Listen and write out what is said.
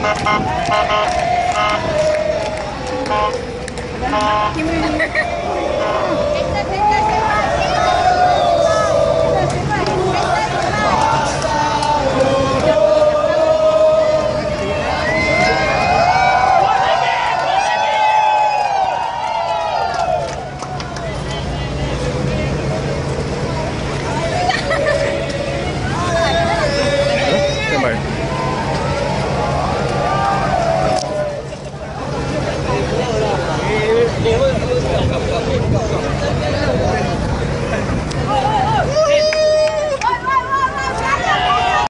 Give me